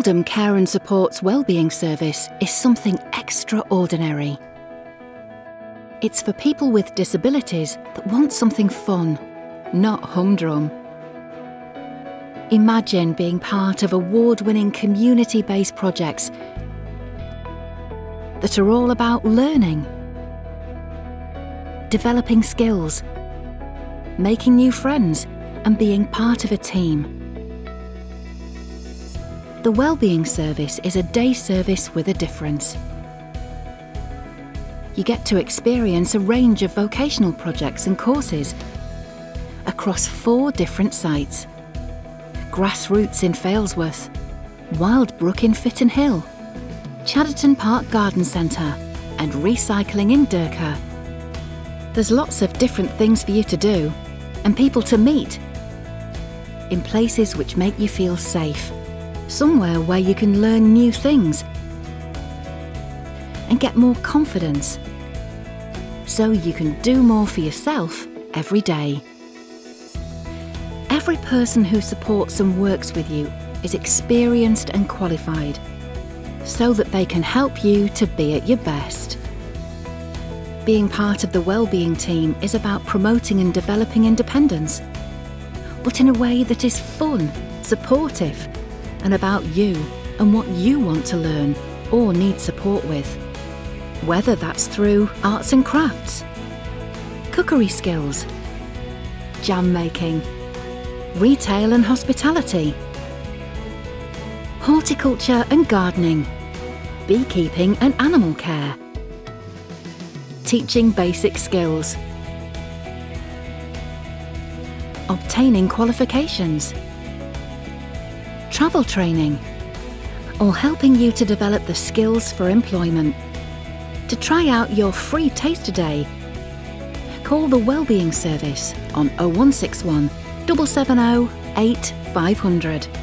Oldham Care and Support's Wellbeing Service is something extraordinary. It's for people with disabilities that want something fun, not humdrum. Imagine being part of award winning community based projects that are all about learning, developing skills, making new friends, and being part of a team. The Wellbeing Service is a day service with a difference. You get to experience a range of vocational projects and courses across four different sites Grassroots in Failsworth, Wildbrook in Fitton Hill, Chadderton Park Garden Centre, and Recycling in Derker. There's lots of different things for you to do and people to meet in places which make you feel safe somewhere where you can learn new things and get more confidence so you can do more for yourself every day. Every person who supports and works with you is experienced and qualified so that they can help you to be at your best. Being part of the wellbeing team is about promoting and developing independence, but in a way that is fun, supportive, and about you and what you want to learn or need support with. Whether that's through arts and crafts, cookery skills, jam making, retail and hospitality, horticulture and gardening, beekeeping and animal care, teaching basic skills, obtaining qualifications travel training, or helping you to develop the skills for employment. To try out your free taster day, call the Wellbeing Service on 0161 770 8500